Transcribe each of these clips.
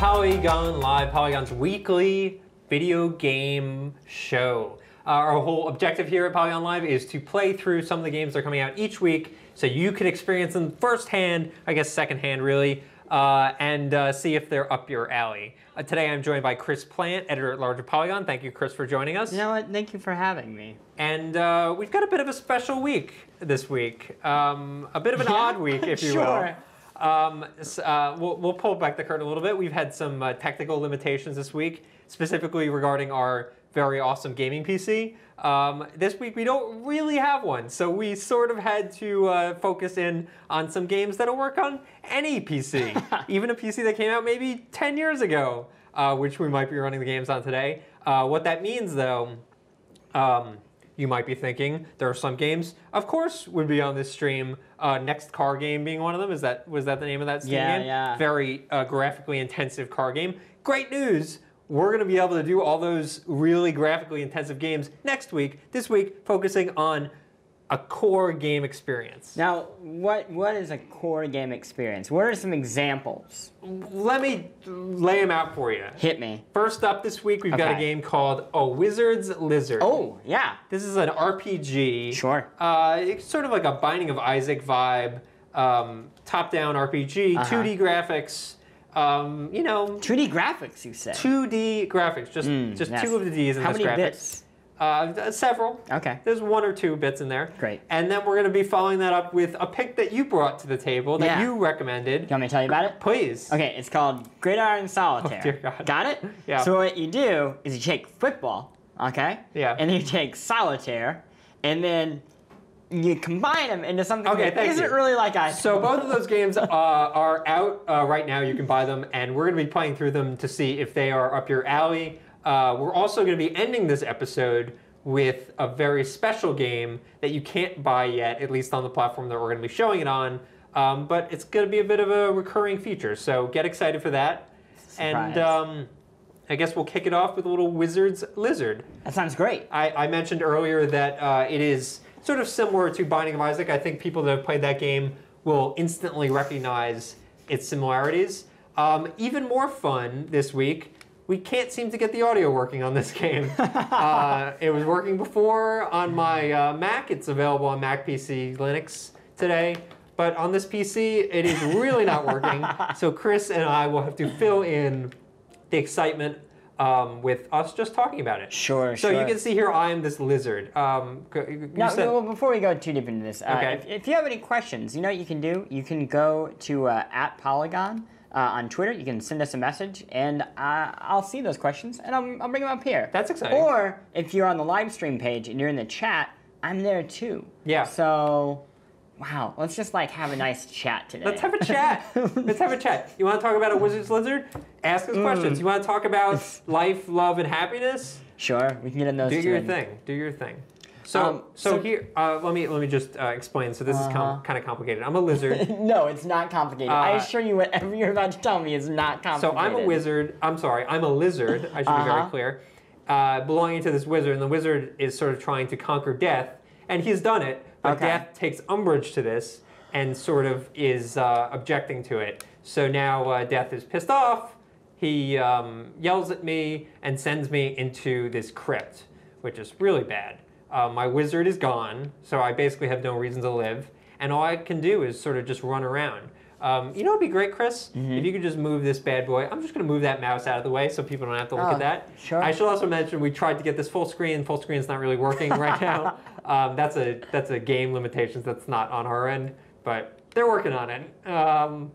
Polygon Live, Polygon's weekly video game show. Uh, our whole objective here at Polygon Live is to play through some of the games that are coming out each week so you can experience them firsthand, I guess secondhand really, uh, and uh, see if they're up your alley. Uh, today I'm joined by Chris Plant, editor at large of Polygon. Thank you, Chris, for joining us. You know what? Thank you for having me. And uh, we've got a bit of a special week this week. Um, a bit of an Yeah, odd week, if you sure. will. Um, uh, we'll, we'll pull back the curtain a little bit. We've had some uh, technical limitations this week, specifically regarding our very awesome gaming PC. Um, this week we don't really have one, so we sort of had to uh, focus in on some games that'll work on any PC, even a PC that came out maybe 10 years ago, uh, which we might be running the games on today. Uh, what that means, though, um, you might be thinking there are some games, of course, would be on this stream. Uh, Next car game being one of them. Is that was that the name of that Steam Yeah, game? yeah. Very uh, graphically intensive car game. Great news! We're going to be able to do all those really graphically intensive games next week. This week, focusing on a core game experience. Now, what what is a core game experience? What are some examples? Let me lay them out for you. Hit me. First up this week, we've got a game called A Wizard's Lizard. Oh, yeah. This is an RPG. Sure. Uh, it's sort of like a Binding of Isaac vibe, um, top-down RPG, Uh-huh. 2D graphics. Um, you know, 2D graphics, you said. 2D graphics, just Mm, just yes. two of the D's in How this many graphics. bits? Uh, several. Okay. There's one or two bits in there. Great. And then we're going to be following that up with a pick that you brought to the table that Yeah. you recommended. You want me to tell you about it? Please. Okay, it's called Gridiron Solitaire. Oh, dear God. Got it? Yeah. So what you do is you take football, okay? Yeah. And then you take solitaire, and then you combine them into something Okay, that isn't you. really like I. So both of those games uh, are out uh, right now. You can buy them, and we're going to be playing through them to see if they are up your alley. Uh, we're also going to be ending this episode with a very special game that you can't buy yet, at least on the platform that we're going to be showing it on. Um, but it's going to be a bit of a recurring feature, so get excited for that. And um, I guess we'll kick it off with a little Wizard's Lizard. that sounds great. I, I mentioned earlier that uh, it is sort of similar to Binding of Isaac. I think people that have played that game will instantly recognize its similarities. Um, even more fun this week, we can't seem to get the audio working on this game. uh, it was working before on my uh, Mac. It's available on Mac, PC, Linux today. But on this PC, it is really not working. so Chris and I will have to fill in the excitement um, with us just talking about it. Sure, So sure. you can see here, I am this lizard. Um, Now, said- well, before we go too deep into this, uh, Okay. if, if you have any questions, you know what you can do? You can go to uh, at Polygon uh, on Twitter. You can send us a message, and uh, I'll see those questions, and I'll, I'll bring them up here. That's exciting. Or if you're on the live stream page and you're in the chat, I'm there too. Yeah. So, wow, let's just like have a nice chat today. Let's have a chat. Let's have a chat. You want to talk about a wizard's lizard? Ask us questions. Mm. You want to talk about life, love, and happiness? Sure, we can get in those. Do your in. thing. Do your thing. So, Um, so, so- here, uh, let me let me just uh, explain. So this is com- Uh-huh. kind of complicated. I'm a lizard. no, it's not complicated. I Uh, assure you, whatever you're about to tell me is not complicated. So. I'm a wizard. I'm sorry. I'm a lizard. I should be very Uh-huh. clear. Uh, belonging to this wizard, and the wizard is sort of trying to conquer death, and he's done it. But Okay. death takes umbrage to this and sort of is uh, objecting to it. So now uh, death is pissed off. He um, yells at me and sends me into this crypt, which is really bad. Uh, my wizard is gone, so I basically have no reason to live, and all I can do is sort of just run around. Um, you know what'd be great, Chris? Mm-hmm. If you could just move this bad boy. I'm just going to move that mouse out of the way so people don't have to look Oh, at that. sure. I should also mention we tried to get this full screen. Full screen's not really working right now. Um, that's a that's a game limitations that's not on our end, but they're working on it. Um,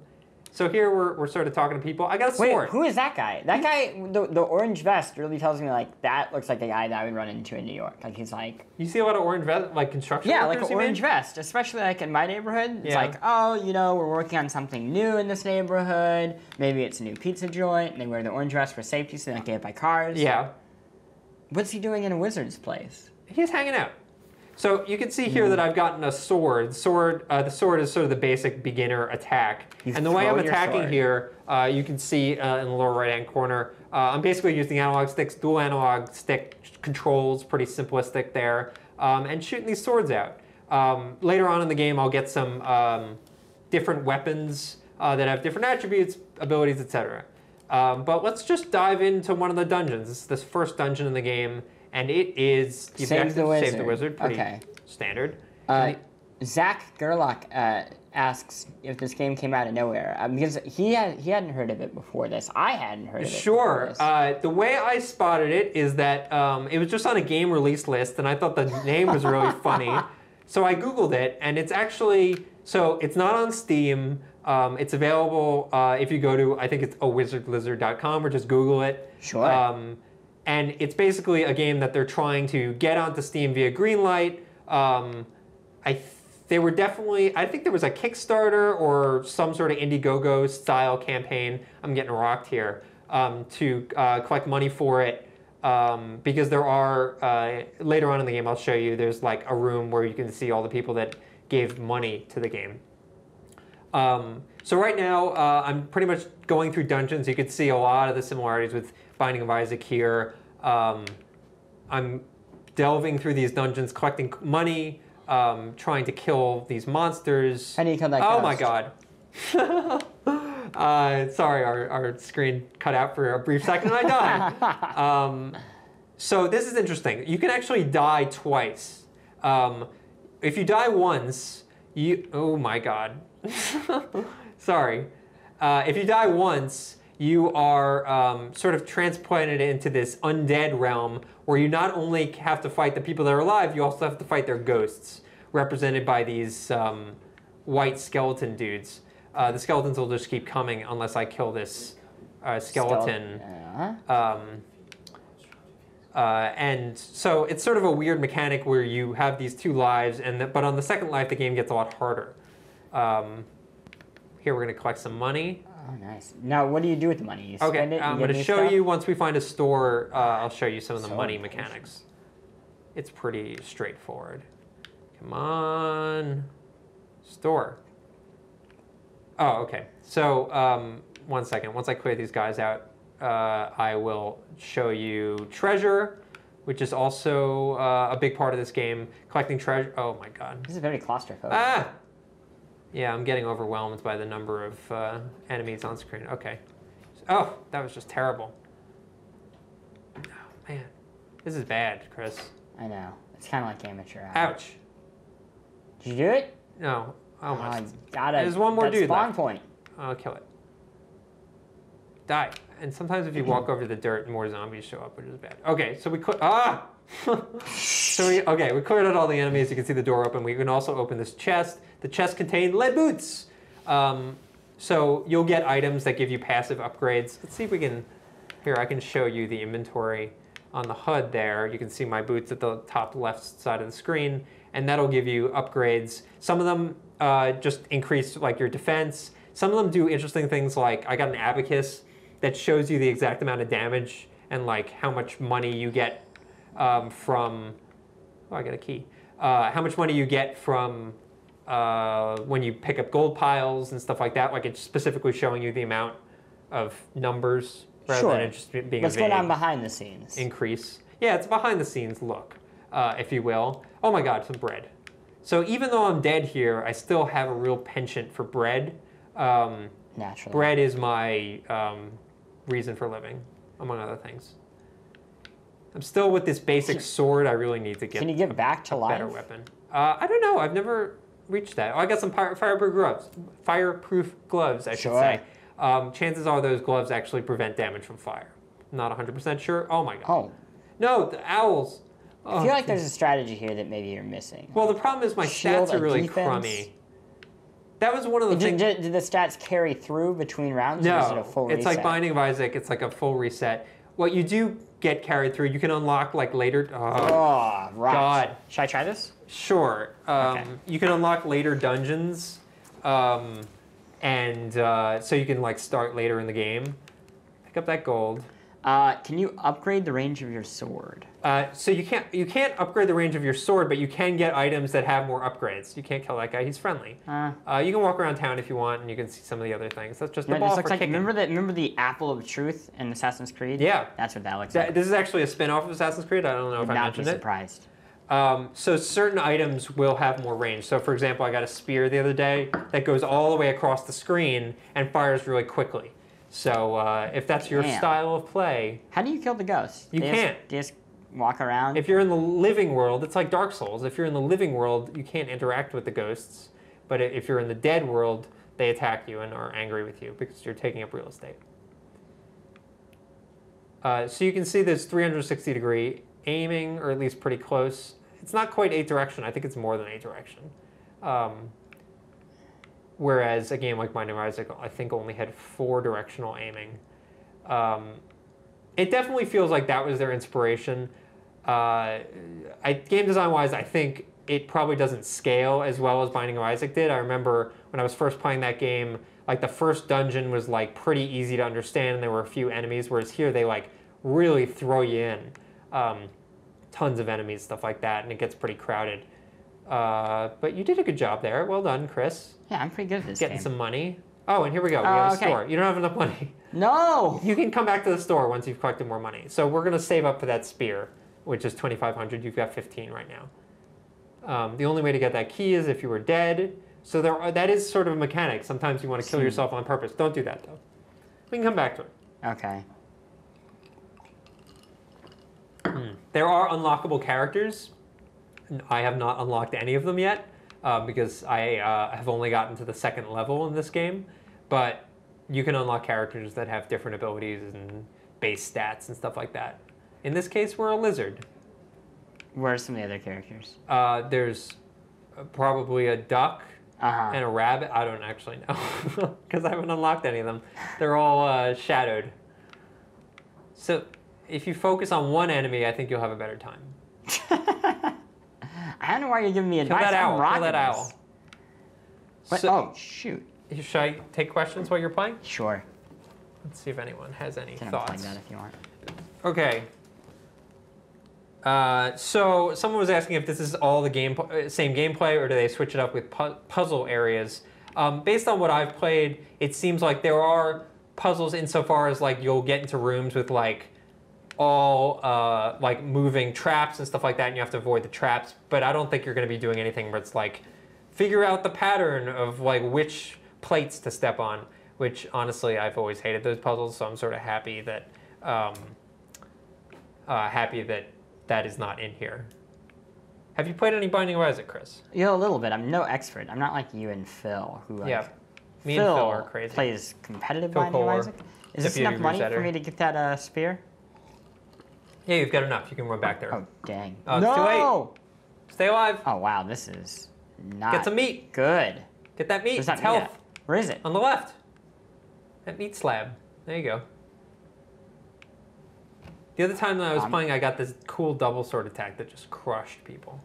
so here we're, we're sort of talking to people. I got a Wait, sword. who is that guy? That guy, the, the orange vest, really tells me like that looks like the guy that I would run into in New York. Like he's like, You see a lot of orange vest, like construction yeah, like an you mean? orange vest, especially like in my neighborhood. It's Yeah. like, oh, you know, we're working on something new in this neighborhood. Maybe it's a new pizza joint. And they wear the orange vest for safety, so they don't get hit by cars. Yeah, What's he doing in a wizard's place? he's hanging out. So you can see here that I've gotten a sword. Sword. Uh, the sword is sort of the basic beginner attack. And the way I'm attacking here, uh, you can see uh, in the lower right-hand corner, uh, I'm basically using analog sticks, dual analog stick controls, pretty simplistic there, um, and shooting these swords out. Um, later on in the game, I'll get some um, different weapons uh, that have different attributes, abilities, etc. Um, but let's just dive into one of the dungeons. This is this first dungeon in the game, and it is the Save the objective, Save the wizard. wizard. Pretty Okay. standard. Uh, Zach Gerlach uh, asks if this game came out of nowhere uh, because he had he hadn't heard of it before this. I hadn't heard of it. Sure. Uh, the way I spotted it is that um, it was just on a game release list, and I thought the name was really funny. So I Googled it, and it's actually so it's not on Steam. Um, it's available uh, if you go to I think it's awizardlizard.com or just Google it. Sure. Um, and it's basically a game that they're trying to get onto Steam via Greenlight. Um, I th- they were definitely I think there was a Kickstarter or some sort of Indiegogo style campaign. I'm getting rocked here um, to uh, collect money for it. Um, because there are uh, later on in the game, I'll show you. There's like a room where you can see all the people that gave money to the game. Um, so right now, uh, I'm pretty much going through dungeons. You can see a lot of the similarities with Binding of Isaac here. Um, I'm delving through these dungeons, collecting money, um, trying to kill these monsters. Do you kill that Oh my god. uh, sorry, our, our screen cut out for a brief second and I died. um, so this is interesting. You can actually die twice. Um, if you die once, you oh my god. Sorry. Uh, if you die once, you are um, sort of transplanted into this undead realm where you not only have to fight the people that are alive, you also have to fight their ghosts, represented by these um, white skeleton dudes. Uh, the skeletons will just keep coming unless I kill this uh, skeleton. Um, uh, and so it's sort of a weird mechanic where you have these two lives, and the, but on the second life the game gets a lot harder. Um, here we're going to collect some money. Oh, nice. Now, what do you do with the money? You spend Okay, it. I'm going to show stuff? you once we find a store. Uh, I'll show you some of the So money mechanics. It's pretty straightforward. Come on, store. Oh, okay. So um, one second. Once I clear these guys out, uh, I will show you treasure, which is also uh, a big part of this game. Collecting treasure. Oh my god. This is very claustrophobic. Ah! Yeah, I'm getting overwhelmed by the number of uh, enemies on screen. Okay. Oh, that was just terrible. Oh, man. This is bad, Chris. I know. It's kind of like amateur hour. Ouch. Did you do it? No, Oh, almost. you gotta. There's one more dude spawn left. point. I'll kill it. Die. And sometimes if you walk over the dirt, more zombies show up, which is bad. Okay, so we could... ah. So we okay, we cleared out all the enemies. You can see the door open. We can also open this chest. The chest contained lead boots. Um, so you'll get items that give you passive upgrades. Let's see if we can. Here, I can show you the inventory on the HUD. There, you can see my boots at the top left side of the screen, and that'll give you upgrades. Some of them uh, just increase like your defense. Some of them do interesting things like I got an abacus that shows you the exact amount of damage and like how much money you get um, from. Oh, I got a key. Uh, how much money you get from uh, when you pick up gold piles and stuff like that. Like it's specifically showing you the amount of numbers rather Sure. than it just being going on vague behind the scenes? increase. Yeah, it's a behind the scenes look, uh, if you will. Oh my God, some bread. So even though I'm dead here, I still have a real penchant for bread. Um, Naturally. bread is my um, reason for living, among other things. I'm still with this basic sword. I really need to get Can you get back to a life? better weapon. Uh, I don't know. I've never reached that. Oh, I got some fire, fireproof gloves. Fireproof gloves, I should Sure. say. Um, chances are those gloves actually prevent damage from fire. Not 100% sure. Oh my god. Oh, No, the owls. I Oh, feel like there's a strategy here that maybe you're missing. Well, the problem is my Shield stats are really defense? crummy. That was one of the did, things. did, did the stats carry through between rounds? or is it a No, full it's like? Binding of Isaac. It's like a full reset. What you do get carried through, you can unlock like later. Oh, Oh, right. God. Should I try this? Sure. Um, Okay. You can unlock later dungeons, um, and uh, so you can like start later in the game. Pick up that gold. Uh, can you upgrade the range of your sword? Uh, so you can't you can't upgrade the range of your sword, but you can get items that have more upgrades. You can't kill that guy; he's friendly. Uh, Uh, you can walk around town if you want, and you can see some of the other things. That's just the ball for like kicking. remember the remember the apple of truth in Assassin's Creed? Yeah. That's what that looks That- like. this is actually a spin-off of Assassin's Creed. I don't know if Would I not be mentioned it. surprised. Um, so certain items will have more range. So for example, I got a spear the other day that goes all the way across the screen and fires really quickly. So uh, if that's your Damn. style of play, How do you kill the ghosts? You can't. you just walk around. if you're in the living world, it's like Dark Souls. If you're in the living world, you can't interact with the ghosts. But if you're in the dead world, they attack you and are angry with you because you're taking up real estate. Uh, so you can see there's 360 degree aiming, or at least pretty close. It's not quite eight direction. I think it's more than eight direction. Um, whereas a game like Binding of Isaac, I think only had four directional aiming. Um, it definitely feels like that was their inspiration. Uh, I, game design wise, I think it probably doesn't scale as well as Binding of Isaac did. I remember when I was first playing that game, like the first dungeon was like pretty easy to understand, and there were a few enemies. Whereas here, they like really throw you in, um, tons of enemies, stuff like that, and it gets pretty crowded. Uh, but you did a good job there. Well done, Chris. yeah, I'm pretty good at this Getting game. some money. Oh, and here we go. We Oh, have a okay. store. You don't have enough money. No. You can come back to the store once you've collected more money. So we're going to save up for that spear, which is 2,500. You've got 15 right now. Um, the only way to get that key is if you were dead. So there are, that is sort of a mechanic. Sometimes you want to kill Hmm. yourself on purpose. Don't do that, though. We can come back to it. Okay. There are unlockable characters. I have not unlocked any of them yet uh, because I uh, have only gotten to the second level in this game. But you can unlock characters that have different abilities and base stats and stuff like that. In this case, we're a lizard. Where are some of the other characters? Uh, there's uh, probably a duck Uh huh. and a rabbit. I don't actually know because I haven't unlocked any of them. They're all uh, shadowed. So if you focus on one enemy, I think you'll have a better time. I don't know why you're giving me Kill advice. that I'm owl. Kill that owl. What? So- oh shoot. Should I take questions while you're playing? Sure. Let's see if anyone has any Can thoughts. that if you want. Okay. Uh, so someone was asking if this is all the game same gameplay or do they switch it up with pu- puzzle areas? Um, based on what I've played, it seems like there are puzzles insofar as like you'll get into rooms with like all uh, like moving traps and stuff like that, and you have to avoid the traps. But I don't think you're going to be doing anything where it's like figure out the pattern of like which plates to step on. Which honestly, I've always hated those puzzles, so I'm sort of happy that um, uh, happy that that is not in here. Have you played any Binding of Isaac, Chris? Know, a little bit. I'm no expert. I'm not like you and Phil, who like, Yeah, me and Phil are crazy. plays competitive Phil Binding of Isaac. Is this enough money for me to get that uh, spear? Yeah, you've got enough. You can run back there. Oh dang! Oh, it's no! too late. Stay alive. Oh wow, this is not Get some meat. good. Get that meat. Where's that it's meat health. at? Where is it? On the left. That meat slab. There you go. The other time that I was Um, playing, I got this cool double sword attack that just crushed people.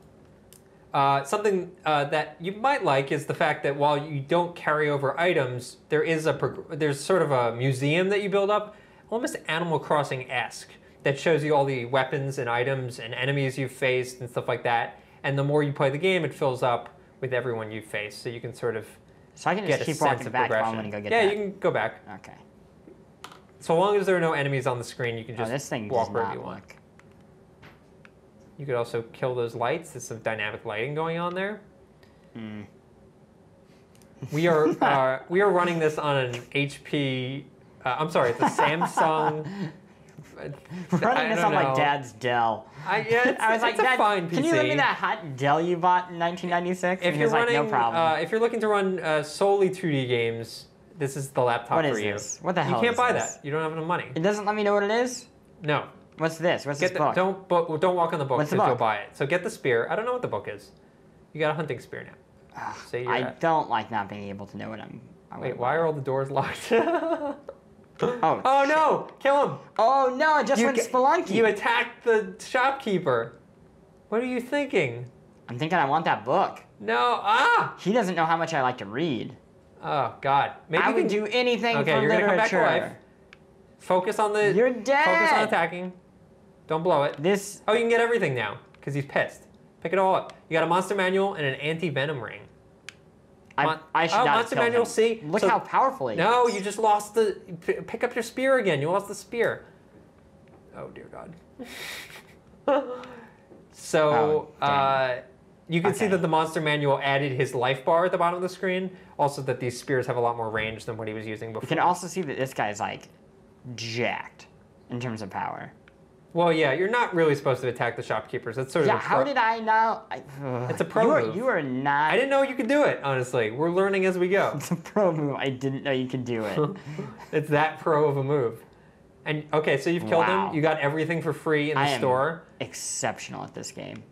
Uh, something uh, that you might like is the fact that while you don't carry over items, there is a there's sort of a museum that you build up, almost Animal Crossing esque, that shows you all the weapons and items and enemies you've faced and stuff like that. And the more you play the game, it fills up with everyone you've faced, so you can sort of So I can get just keep walking back while. I'm gonna go get yeah, that. you can go back. Okay. So long as there are no enemies on the screen, you can Oh, just this thing walk wherever you want. look. You could also kill those lights. There's some dynamic lighting going on there. Hmm. We are uh, we are running this on an HP. Uh, I'm sorry, it's a Samsung. Running this on my know. dad's Dell. I, yeah, I was like, Dad, can you lend me that hot Dell you bought in 1996? If and you're was like, no problem. Uh, if you're looking to run uh, solely 2D games, this is the laptop What for is you. this? What the hell? You can't buy this? that. You don't have enough money. it doesn't let me know what it is. No. What's this? What's Get this the, book? don't bo- don't walk on the book What's the book? buy it. So get the spear. I don't know what the book is. You got a hunting spear now. Ugh, So I at- don't like not being able to know what I'm. I Wait, why are all the doors locked? oh, Oh, no! Kill him! Oh no! I just You went Spelunky. You attacked the shopkeeper. What are you thinking? I'm thinking I want that book. No! Ah! He doesn't know how much I like to read. Oh God! Maybe I you would can do anything Okay, for you're gonna come back to life. focus on the. You're dead. Focus on attacking. Don't blow it. This. Oh, you can get everything now because he's pissed. Pick it all up. You got a monster manual and an anti-venom ring. I, Mon- I should oh, not Monster Manual, see? Look So- how powerful he No, is. you just lost the. p- Pick up your spear again. You lost the spear. Oh dear God. so Oh, uh, You can see that the monster manual added his life bar at the bottom of the screen. Also, that these spears have a lot more range than what he was using before. You can also see that this guy's like jacked in terms of power. Well, yeah, you're not really supposed to attack the shopkeepers. That's sort Yeah, of a how did I know? I, It's a pro you are, move. You are not. I didn't know you could do it. Honestly, we're learning as we go. It's a pro move. I didn't know you could do it. it's that pro of a move. And okay, so you've killed Wow. him. You got everything for free in the I am store. exceptional at this game.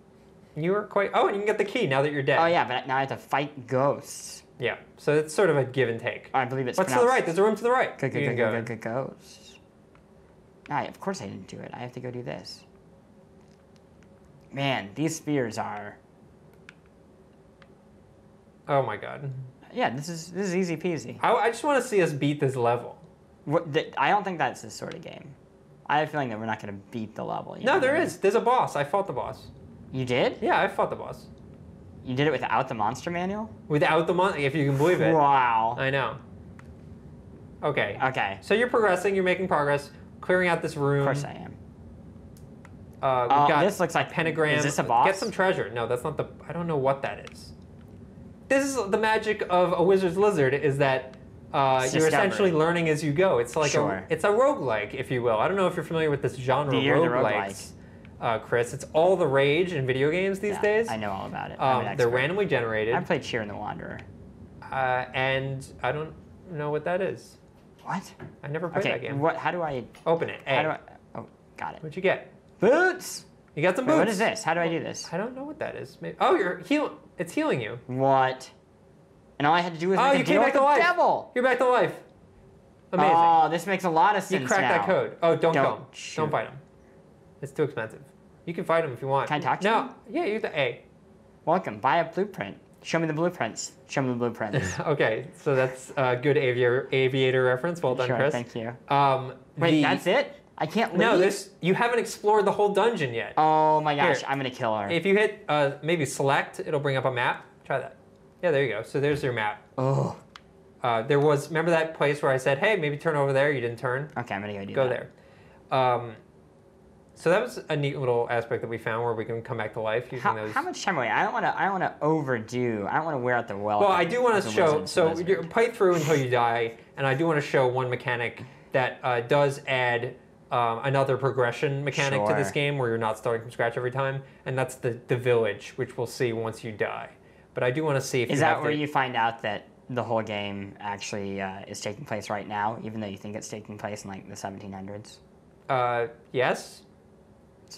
You were quite. Oh, and you can get the key now that you're dead. Oh yeah, but now I have to fight ghosts. Yeah. So it's sort of a give and take. I believe it's What's to the right? There's a room to the right. Good, You good, can good, go good, in. good, good, ghosts. Ah, of course I didn't do it. I have to go do this. Man, these spears are. Oh my god. Yeah, this is this is easy peasy. I, I just want to see us beat this level. What, th- I don't think that's this sort of game. I have a feeling that we're not going to beat the level. No, there I is. There's a boss. I fought the boss. You did? Yeah, I fought the boss You did it without the monster manual? without the mon. If you can believe it. Wow. I know. Okay. Okay. So you're progressing. You're making progress. Clearing out this room. Of course I am. Uh, we've Oh, got this looks like- pentagram. is this a boss? Get some treasure. No, that's not the. I don't know what that is. This is the magic of a wizard's lizard. Is that uh, you're essentially learning as you go. It's like Sure. a. It's a roguelike, if you will. I don't know if you're familiar with this genre The of year the roguelikes, uh, Chris. It's all the rage in video games these Yeah, days. I know all about it. Um, they're randomly generated, I played Shiren the Wanderer. uh, and I don't know what that is. What? I never played that Okay. game. What? How do I? Open it. A. How do I? Oh, got it. What'd you get? Boots. You got some Wait, boots. what is this? How do I do this? I don't know what that is. Maybe, oh, you're heal. It's healing you. What? And all I had to do was Oh, you came back to life. devil. You're back to life. Amazing. Oh, this makes a lot of sense. you cracked now. that code. Oh, don't, Don't shoot. Don't fight him. It's too expensive. You can fight him if you want. Can I talk to no. him? Yeah, you're the A. Welcome. Buy a blueprint. Show me the blueprints. Show me the blueprints. okay, so that's a good aviator aviator reference. Well done, sure. Chris. Thank you. Um, Wait, the- that's it? I can't leave. No, this you haven't explored the whole dungeon yet. Oh my gosh, Here. I'm gonna kill her. If you hit uh, maybe select, it'll bring up a map. Try that. Yeah, there you go. So there's your map. oh. Uh, there was remember that place where I said, "Hey, maybe turn over there." You didn't turn. Okay, I'm gonna go do Go that. there. Um, so that was a neat little aspect that we found where we can come back to life using How, those. how much time away? I don't want to. I don't want to overdo. I don't want to wear out the welcome. well, I do want to show. So play through until you die, and I do want to show one mechanic that uh, does add um, another progression mechanic to this game where you're not starting from scratch every time, and that's the the village, which we'll see once you die. But I do want to see if Is that where to, you find out that the whole game actually uh, is taking place right now, even though you think it's taking place in like the 1700s? Uh, yes.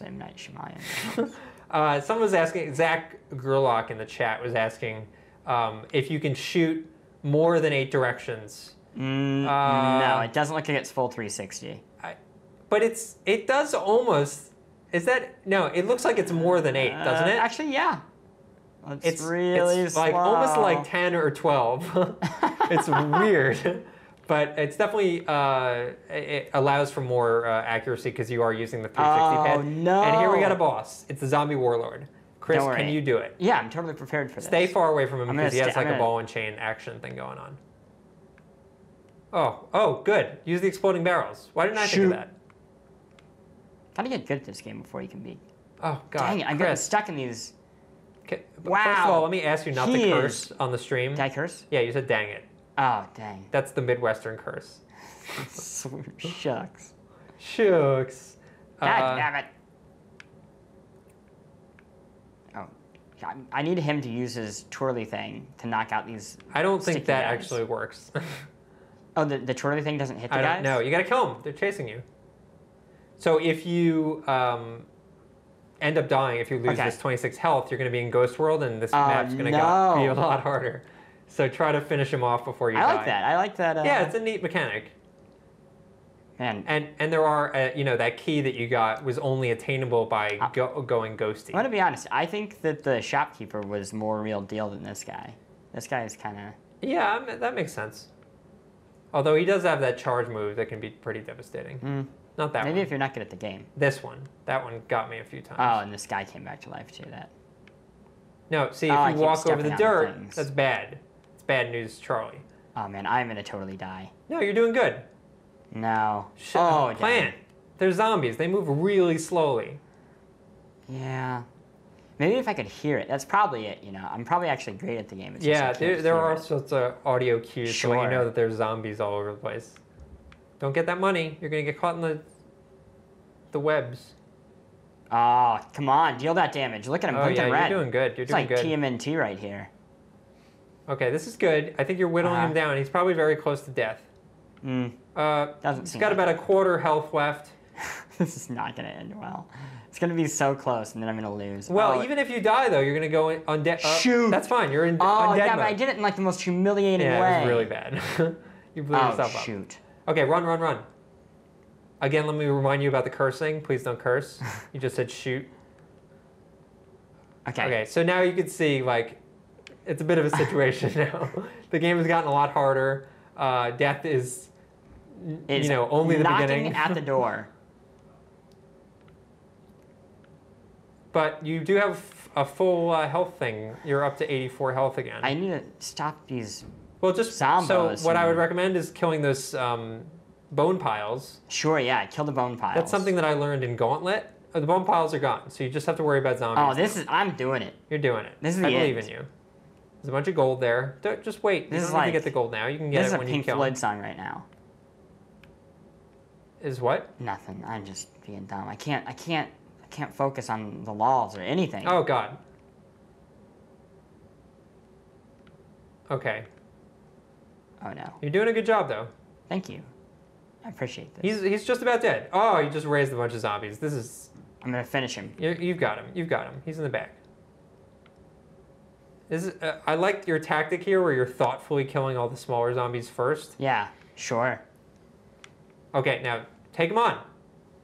M. Night Shyamalan. Uh, someone was asking, Zach Gerlach in the chat was asking um, if you can shoot more than eight directions. mm, Uh, no, it doesn't look like it's full 360. I, but it's it does almost. Is that no? It looks like it's more than eight, doesn't Uh, it? Actually, yeah. It's, it's really it's like almost like ten or twelve. it's weird, but it's definitely uh, it allows for more uh, accuracy because you are using the 360 Oh, pad. no. And here we got a boss. It's the zombie warlord. Chris, can you do it? Yeah, I'm totally prepared for this. Stay far away from him I'm because he has like I'm a gonna- ball and chain action thing going on. Oh, oh, good. Use the exploding barrels. Why didn't I think of that? Gotta get good at this game before you can beat. Oh God, Dang it, I'm getting stuck in these. Okay, but First of all, let me ask you not He to is- curse on the stream. Did I curse? Yeah, you said dang it. Oh, dang. That's the Midwestern curse. Shucks. Shucks. God Uh, damn it. Oh, I- I need him to use his twirly thing to knock out these. I don't think that guys. actually works. Oh, the, the twirly thing doesn't hit the I guys? don't know. You gotta kill them. They're chasing you. So if you um, end up dying, if you lose Okay. this 26 health, you're gonna be in Ghost World, and this Oh, map's gonna no. go, be a lot harder. So try to finish him off before you I die. like that. I like that. Uh, Yeah, it's a neat mechanic. Man, And and there are uh, you know that key that you got was only attainable by Uh, go, going ghosty. I'm gonna be honest. I think that the shopkeeper was more real deal than this guy. This guy is kind of. Yeah, I that makes sense. Although he does have that charge move that can be pretty devastating. Mm, Not that maybe one. if you're not good at the game. This one. That one got me a few times. Oh, and this guy came back to life too. That. no, see, Oh, if keep you walk over the dirt, that's bad. Bad news, Charlie. Oh man, I'm gonna totally die. No, you're doing good. No. Oh, plan. dang. They're zombies. They move really slowly. Yeah. Maybe if I could hear it. That's probably it. You know, I'm probably actually great at the game. It's Yeah, there, there are all sorts of audio cues to let you know that there's zombies all over the place. Don't get that money. You're gonna get caught in the the webs. Oh, come on, deal that damage. Look at him, Oh yeah, red. you're doing good. You're it's doing like good. TMNT right here. Okay, this is good. I think you're whittling Uh-huh. him down. He's probably very close to death. Mm, Uh, Doesn't he's got like about a quarter health left. this is not gonna end well. It's gonna be so close, and then I'm gonna lose. Well, oh, even if you die though, you're gonna go in undead. Uh, Shoot. That's fine. You're in Oh undead yeah, mode. but I did it in like the most humiliating yeah, way. it was really bad. you blew Oh yourself up. shoot. Okay, run, run, run. Again, let me remind you about the cursing. Please don't curse. you just said shoot. Okay. Okay, so now you can see like it's a bit of a situation now. The game has gotten a lot harder. Uh, death is, you know, only the knocking beginning. at the door. but you do have a full uh, health thing. You're up to 84 health again. I need to stop these. well, just Zombos so what I would recommend is killing those um, bone piles. Sure, yeah, kill the bone piles. That's something that I learned in Gauntlet. The bone piles are gone, so you just have to worry about zombies. Oh, this is. I'm doing it. You're doing it. This is I the believe end. in you. There's a bunch of gold there. Don't, just wait. This you is don't need to get the gold now. You can get it when you kill. This is a Pink. Floyd song right now. Is what? Nothing. I'm just being dumb. I can't. I can't. I can't focus on the laws or anything. Oh God. Okay, Oh no. you're doing a good job though. Thank you. I appreciate this. He's he's just about dead. Oh, you just raised a bunch of zombies. This is I'm gonna finish him. you you've got him. You've got him. He's in the back. This is, uh, I like your tactic here, where you're thoughtfully killing all the smaller zombies first. Yeah. Sure. Okay, now take him on.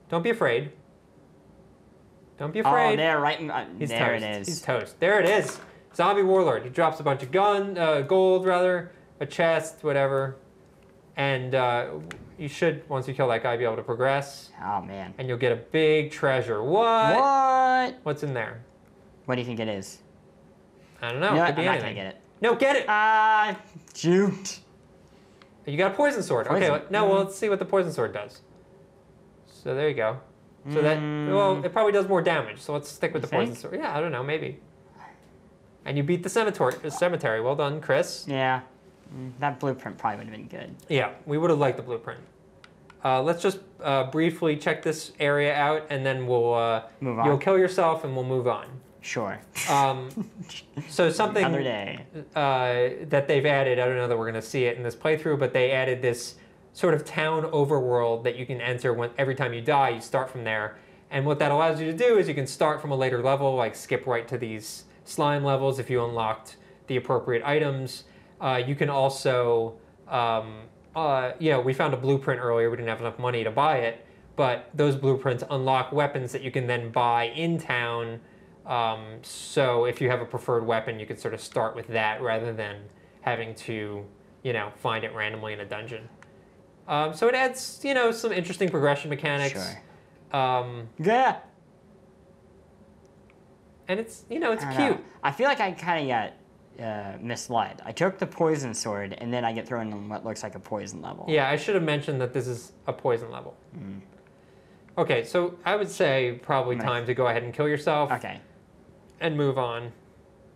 Don't be afraid. Don't be afraid. Oh, there, right. In, uh, He's there toast. it is. He's toast. There it is. Zombie warlord. He drops a bunch of gun, uh, gold rather, a chest, whatever, and uh, you should once you kill that guy be able to progress, oh man. and you'll get a big treasure. What? What? What's in there? What do you think it is? I don't know. you know Could what? be I'm not gonna get it. No, get it. Ah, shoot. You got a poison sword. Okay. Poison. let- No, well, let's see what the poison sword does. So there you go. So that well, it probably does more damage. So let's stick with Mm. You the poison sword. Yeah, I don't know, maybe. And you beat the cemetery. Cemetery. Well done, Chris. Yeah. Mm, That blueprint probably would have been good. Yeah, we would have liked the blueprint. Uh, let's just uh, briefly check this area out, and then we'll uh, Move on. you'll kill yourself, and we'll move on. Sure. Um, so something day. uh, that they've added. I don't know that we're going to see it in this playthrough, but they added this sort of town overworld that you can enter when every time you die, you start from there. And what that allows you to do is you can start from a later level, like skip right to these slime levels if you unlocked the appropriate items. Uh, you can also, um, uh, you know, we found a blueprint earlier. We didn't have enough money to buy it, but those blueprints unlock weapons that you can then buy in town. Um, so if you have a preferred weapon, you could sort of start with that rather than having to, you know, find it randomly in a dungeon. Um, so it adds, you know, some interesting progression mechanics. Sure. Um, Yeah. and it's, you know, it's I cute. know. I feel like I kind of got uh, misled. I took the poison sword, and then I get thrown in what looks like a poison level. Yeah, I should have mentioned that this is a poison level. Okay, so I would say probably Nice. time to go ahead and kill yourself Okay. And move on.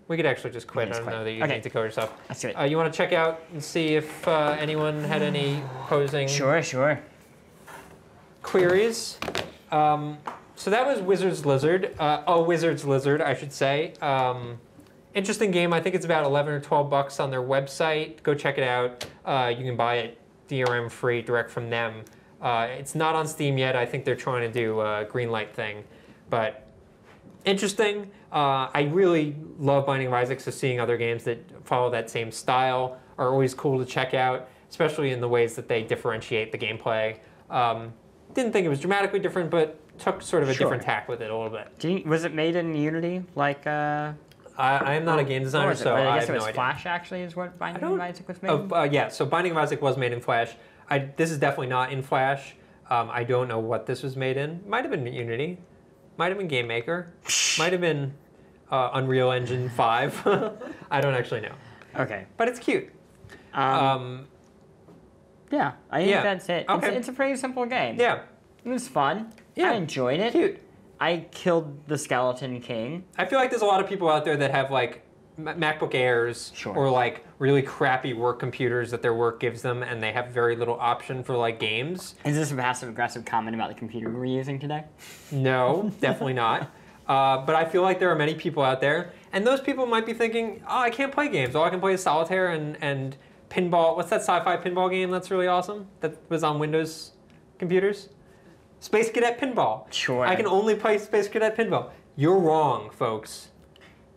We could actually just quit. I don't know that you Okay. need to kill yourself. Let's do it. Uh, you want to check out and see if uh, anyone had any posing Sure, sure. queries. Um, so that was Wizard's Lizard. Uh, oh, Wizard's Lizard, I should say. Um, interesting game. I think it's about 11 or 12 bucks on their website. Go check it out. Uh, you can buy it DRM free direct from them. Uh, it's not on Steam yet. I think they're trying to do a green light thing, but interesting. Uh, I really love Binding of Isaac, so seeing other games that follow that same style are always cool to check out, especially in the ways that they differentiate the gameplay. Um, didn't think it was dramatically different, but took sort of a Sure. different tack with it a little bit. Do you, was it made in Unity? Like, uh, I, I am not a game what designer, was it? so I I, guess have it was no idea. Flash. Actually, is what Binding of Isaac was made. Oh, uh, yeah, so Binding of Isaac was made in Flash. I, this is definitely not in Flash. Um, I don't know what this was made in. Might have been Unity. Might have been Game Maker. Might have been uh, Unreal Engine 5. I don't actually know. okay. But it's cute. Um, Um, yeah, I think yeah, that's it. It's, okay. it's a pretty simple game. yeah, It was fun. Yeah, I enjoyed it. cute. I killed the Skeleton King. I feel like there's a lot of people out there that have like MacBook Airs Sure. or like really crappy work computers that their work gives them, and they have very little option for like games. Is this a passive aggressive comment about the computer we're using today? No, definitely not. Uh, but I feel like there are many people out there, and those people might be thinking, "Oh, I can't play games. All I can play is solitaire and and pinball. What's that sci-fi pinball game that's really awesome? That was on Windows computers? Space Cadet Pinball. Sure. I can only play Space Cadet Pinball. You're wrong, folks.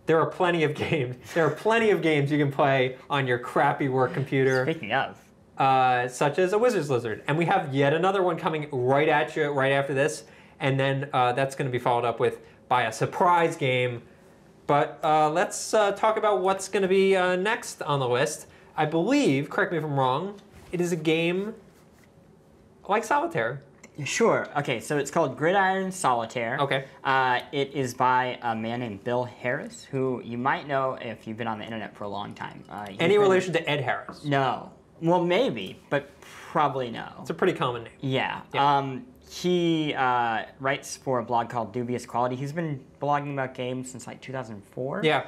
There are plenty of games. There are plenty of games you can play on your crappy work computer Speaking of, uh, such as a Wizard's Lizard. And we have yet another one coming right at you right after this. And then uh, that's going to be followed up with by a surprise game. But uh, let's uh, talk about what's going to be uh, next on the list. I believe, correct me if I'm wrong, it is a game like Solitaire. Sure. Okay, so it's called Gridiron Solitaire. Okay. Uh, it is by a man named Bill Harris, who you might know if you've been on the internet for a long time. Uh, Any relation to Ed Harris? No. Well, maybe, but probably no. It's a pretty common name. Yeah. Yeah. Um, he uh, writes for a blog called Dubious Quality. He's been blogging about games since like 2004. Yeah.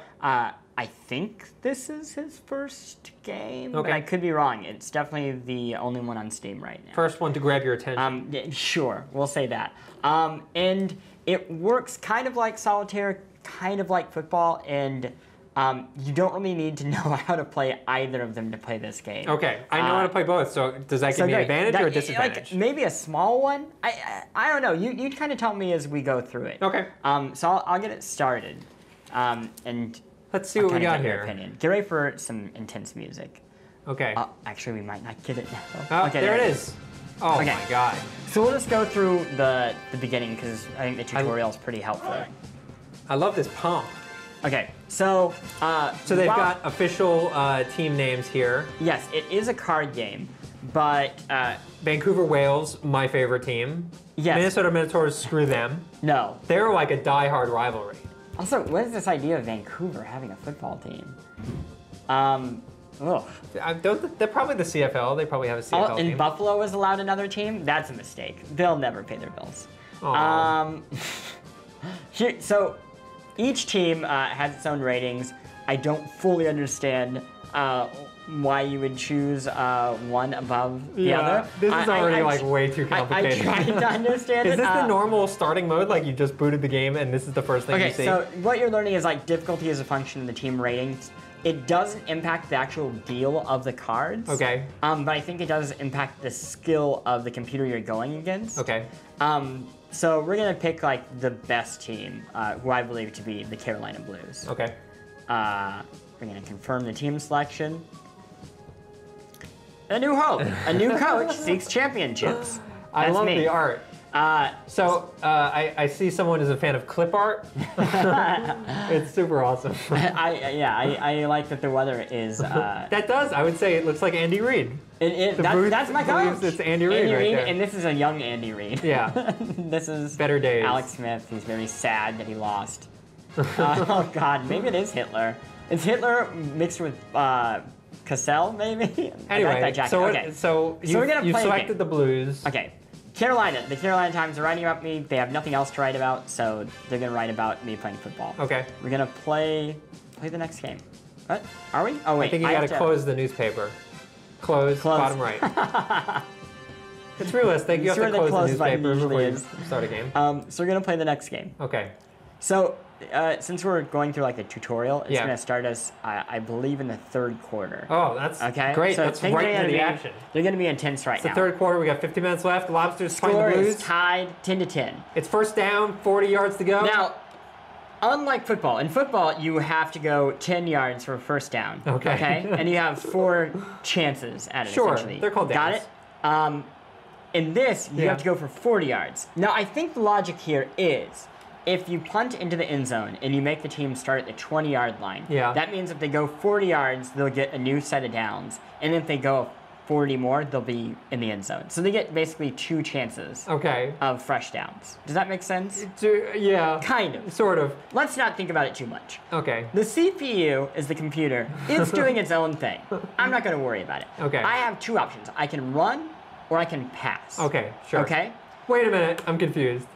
Uh, I think this is his first game, but Okay. I could be wrong. It's definitely the only one on Steam right now. First one to grab your attention. Um, yeah, sure, we'll say that. Um, and it works kind of like solitaire, kind of like football, and um, you don't really need to know how to play either of them to play this game. okay, I know uh, how to play both. So does that give me an advantage That- or a Like, disadvantage? maybe a small one. I, I I don't know. You you kind of tell me as we go through it. okay, Um, so I'll, I'll get it started. Um, and let's see I'll what we got here. Opinion. Get ready for some intense music. Okay. Uh, actually, we might not get it now. Oh, okay, there it is. Oh Okay. my god. So we'll just go through the the beginning because I think the tutorial is pretty helpful. I love this pump. Okay, so uh, So they've got official uh, team names here. yes, it is a card game, but uh, Vancouver Whales, my favorite team. Yes. Minnesota Minotaurs, screw them. no. They're like a die-hard rivalry. Also, what is this idea of Vancouver having a football team? Um, ugh. I don't, they're probably the CFL. They probably have a CFL Oh, and team. Buffalo has allowed another team. That's a mistake. They'll never pay their bills. Um, here, so each team uh, has its own ratings. I don't fully understand uh, why you would choose uh, one above the yeah, other. this is I- I- already I like way too I, I complicated. tried to understand is it. this uh, the normal starting mode? Like you just booted the game and this is the first thing Okay, you see? so what you're learning is like difficulty is a function of the team ratings. It doesn't impact the actual deal of the cards. Okay. Um, but I think it does impact the skill of the computer you're going against. Okay. Um, so we're gonna pick like the best team, uh, who I believe to be the Carolina Blues. Okay. Uh, we're gonna confirm the team selection. A new hope, a new coach seeks championships. I That's love me. the art. Uh, So uh, I, I see someone is a fan of clip art. it's super awesome. I yeah, I, I like that the weather is. Uh, that does. I would say it looks like Andy Reid. It, it, that's, that's my coach. it's Andy Reid right there. and this is a young Andy Reid. Yeah. this is Better days. Alex Smith. He's very sad that he lost. oh God, maybe it is Hitler. It's Hitler mixed with uh, Cassel, maybe. Anyway, so what- okay. so you, we're gonna you play selected the Blues. Okay. Carolina. The Carolina Times are writing about me. They have nothing else to write about, so they're gonna write about me playing football. Okay. We're gonna play play the next game. What? Are we? Oh wait. I think you have got to to- close the newspaper. Close, Close. bottom right. it's realistic. You have to where the close the close button newspaper before you is. start a game. Um, so we're gonna play the next game. Okay. So, uh, since we're going through like the tutorial, it's Yeah. gonna start us, I I believe, in the third quarter. Oh, that's Okay. great. So that's right into the be, action. They're gonna be intense right now. It's the third quarter. We got 50 minutes left. Lobsters playing Score the is tied, ten to ten. It's first down, 40 yards to go. Now, unlike football, in football you have to go ten yards for a first down. Okay. Okay. and you have four chances at it. Sure, Essentially. they're called downs. Got it. Um, in this, you Yeah. have to go for 40 yards. Now, I think the logic here is if you punt into the end zone and you make the team start at the 20 yard line, Yeah. that means if they go 40 yards, they'll get a new set of downs. And if they go 40 more, they'll be in the end zone. So they get basically two chances okay. of fresh downs. Does that make sense? Yeah. Kind of. Sort of. Let's not think about it too much. Okay. The CPU is the computer. It's doing its own thing. I'm not going to worry about it. Okay. I have two options. I can run or I can pass. Okay. Sure. Okay? Wait a minute. I'm confused.